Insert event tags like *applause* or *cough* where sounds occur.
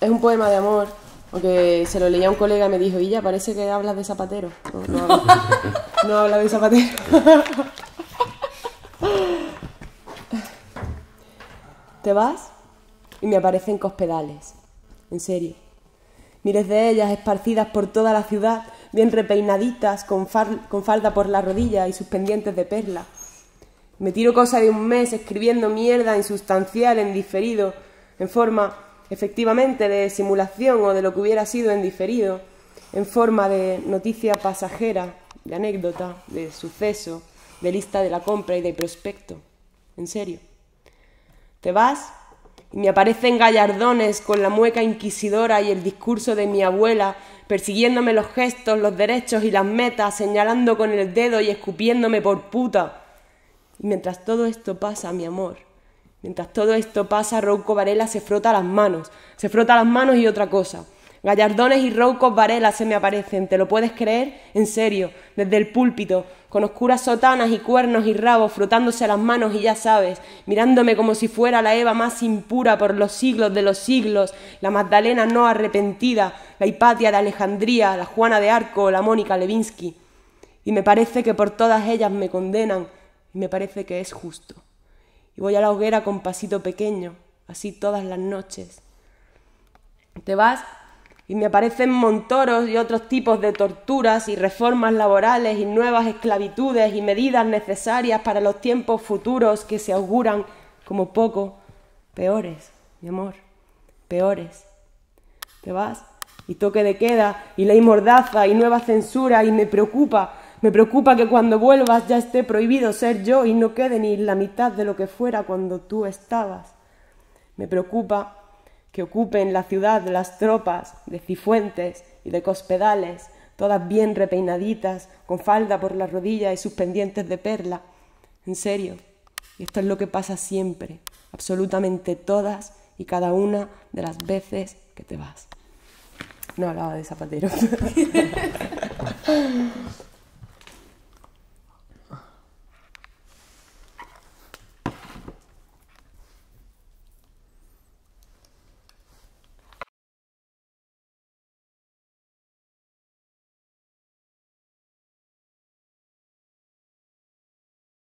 Es un poema de amor, aunque se lo leía a un colega y me dijo, ya parece que hablas de zapatero. No, no *laughs* de zapatero. Te vas y me aparecen cospedales, en serio. Miles de ellas esparcidas por toda la ciudad, bien repeinaditas, con, con falda por la rodilla y sus pendientes de perla. Me tiro cosa de un mes escribiendo mierda insustancial en diferido, en forma, efectivamente, de simulación o de lo que hubiera sido en diferido, en forma de noticia pasajera, de anécdota, de suceso, de lista de la compra y de prospecto. En serio. Te vas y me aparecen gallardones con la mueca inquisidora y el discurso de mi abuela, persiguiéndome los gestos, los derechos y las metas, señalando con el dedo y escupiéndome por puta. Y mientras todo esto pasa, mi amor, mientras todo esto pasa, Rouco Varela se frota las manos, se frota las manos y otra cosa. Gallardones y roucos Varela se me aparecen, ¿te lo puedes creer? En serio, desde el púlpito, con oscuras sotanas y cuernos y rabos, frotándose las manos y ya sabes, mirándome como si fuera la Eva más impura por los siglos de los siglos, la Magdalena no arrepentida, la Hipatia de Alejandría, la Juana de Arco, la Mónica Levinsky. Y me parece que por todas ellas me condenan, y me parece que es justo. Y voy a la hoguera con pasito pequeño, así todas las noches. Te vas y me aparecen montoros y otros tipos de torturas y reformas laborales y nuevas esclavitudes y medidas necesarias para los tiempos futuros que se auguran como poco peores, mi amor, peores. Te vas y toque de queda y ley mordaza y nueva censura y me preocupa me preocupa que cuando vuelvas ya esté prohibido ser yo y no quede ni la mitad de lo que fuera cuando tú estabas. Me preocupa que ocupen la ciudad las tropas de Cifuentes y de Cospedales, todas bien repeinaditas, con falda por la rodilla y sus pendientes de perla. En serio, y esto es lo que pasa siempre, absolutamente todas y cada una de las veces que te vas. No hablaba de zapateros. *laughs*